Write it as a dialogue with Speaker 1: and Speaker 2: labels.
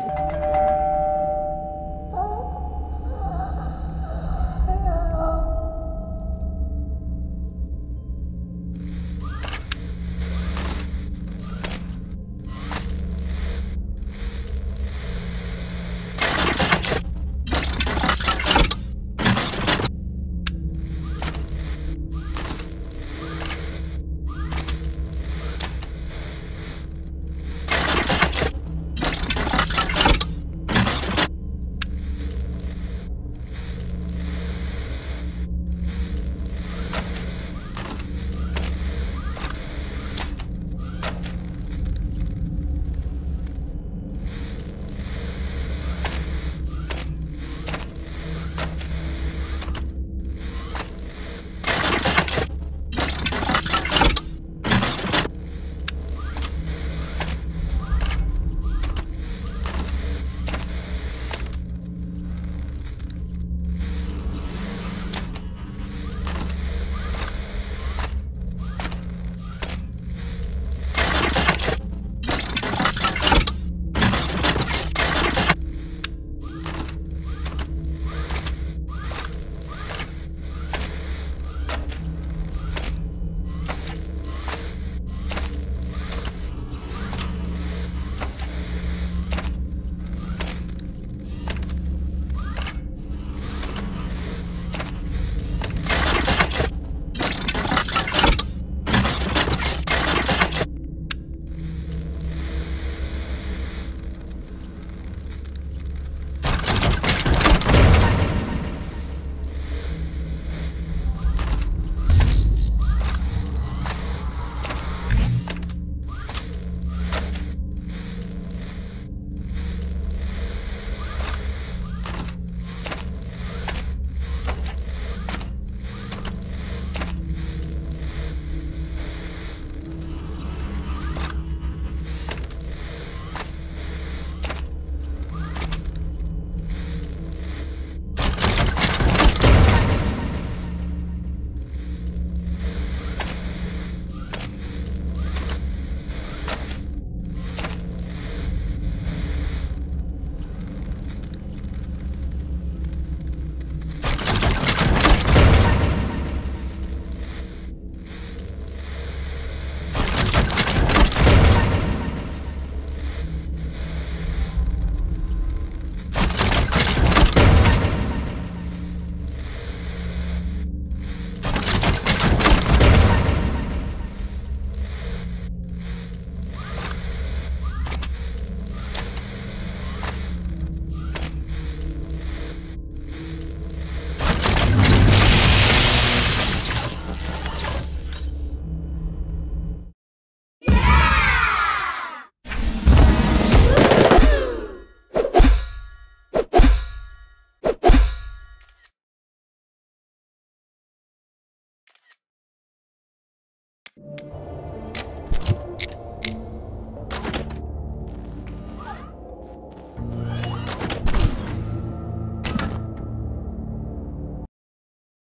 Speaker 1: you